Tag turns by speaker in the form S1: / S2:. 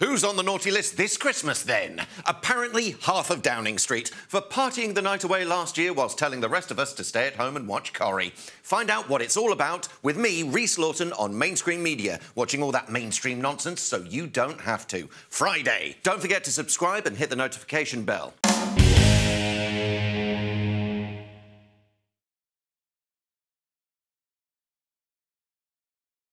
S1: Who's on the naughty list this Christmas then? Apparently half of Downing Street for partying the night away last year whilst telling the rest of us to stay at home and watch Corrie. Find out what it's all about with me, Rhys Lawton, on MainScream Media, watching all that mainstream nonsense so you don't have to. Friday. Don't forget to subscribe and hit the notification bell.